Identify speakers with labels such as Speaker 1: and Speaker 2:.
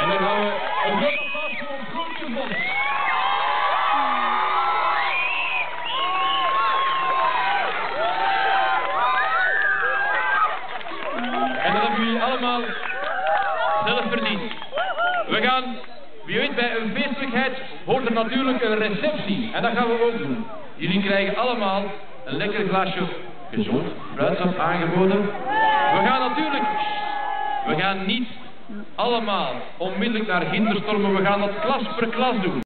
Speaker 1: En dan gaan we een groot applaus voor ons. En dat hebben jullie allemaal zelf verdiend. We gaan, wie weet, bij een feestelijkheid hoort er natuurlijk een receptie. En dat gaan we ook doen. Jullie krijgen allemaal een lekker glaasje gezond fruitsap aangeboden. We gaan natuurlijk, we gaan niet allemaal onmiddellijk naar Ginterstormen. We gaan dat klas per klas doen.